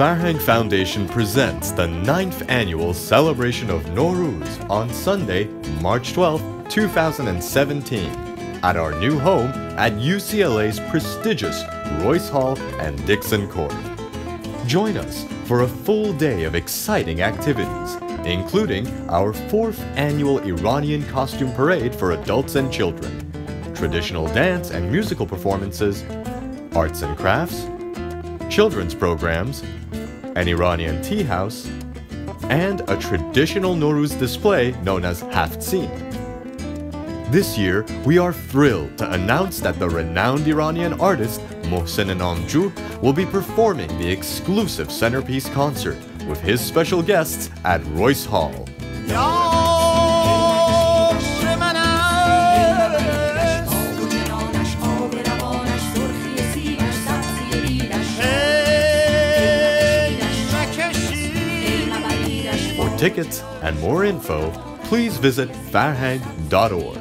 Farhang Foundation presents the 9th annual celebration of Nowruz on Sunday, March 12, 2017, at our new home at UCLA's prestigious Royce Hall and Dickson Court. Join us for a full day of exciting activities, including our fourth annual Iranian costume parade for adults and children, traditional dance and musical performances, arts and crafts, children's programs, an Iranian tea house, and a traditional Nowruz display known as Haft-Seen. This year, we are thrilled to announce that the renowned Iranian artist Mohsen Namjoo will be performing the exclusive centerpiece concert with his special guests at Royce Hall. For tickets and more info, please visit farhang.org.